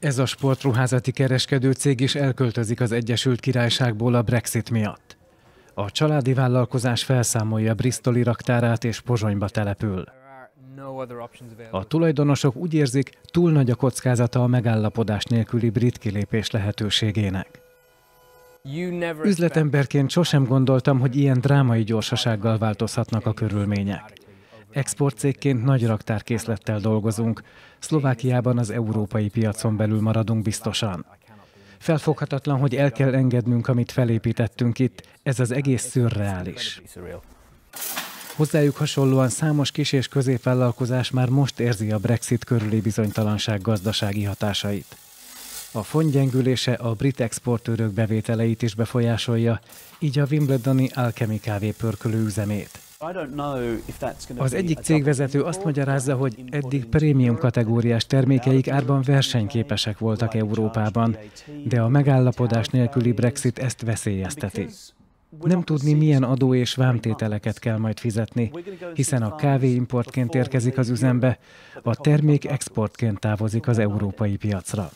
Ez a sportruházati kereskedő cég is elköltözik az Egyesült Királyságból a Brexit miatt. A családi vállalkozás felszámolja Bristoli raktárát és Pozsonyba települ. A tulajdonosok úgy érzik, túl nagy a kockázata a megállapodás nélküli brit kilépés lehetőségének. Üzletemberként sosem gondoltam, hogy ilyen drámai gyorsasággal változhatnak a körülmények. Exportcégként nagy raktárkészlettel dolgozunk. Szlovákiában az európai piacon belül maradunk biztosan. Felfoghatatlan, hogy el kell engednünk, amit felépítettünk itt. Ez az egész szürreális. Hozzájuk hasonlóan számos kis- és középvállalkozás már most érzi a Brexit körüli bizonytalanság gazdasági hatásait. A font gyengülése a brit exportőrök bevételeit is befolyásolja, így a Wimbledoni Alchemy kávé pörkölő üzemét. Az egyik cégvezető azt magyarázza, hogy eddig prémium kategóriás termékeik árban versenyképesek voltak Európában, de a megállapodás nélküli Brexit ezt veszélyezteti. Nem tudni, milyen adó és vámtételeket kell majd fizetni, hiszen a kávé importként érkezik az üzembe, a termék exportként távozik az európai piacra.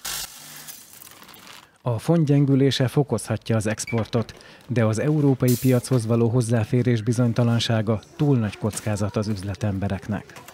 A font gyengülése fokozhatja az exportot, de az európai piachoz való hozzáférés bizonytalansága túl nagy kockázat az üzletembereknek.